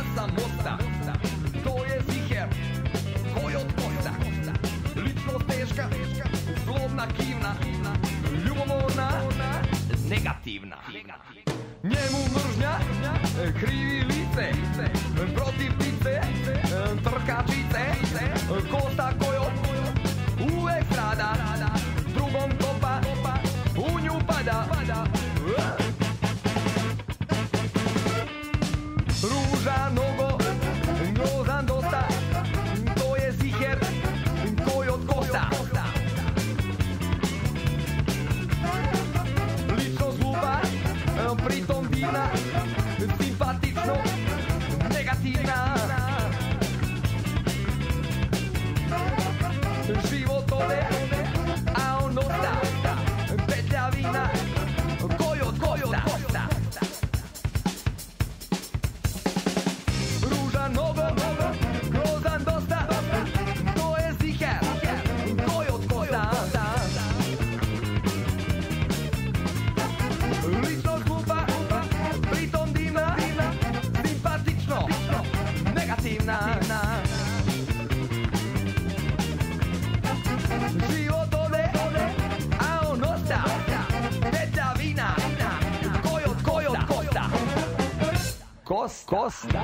rasa mosta To je ziher, koji od kosta Ličnost teška, zlobna kivna Ljubomorna, negativna. Njemu mržnja, krivi lice Protiv pice, trkačice Kosta kosta. Costa. Costa.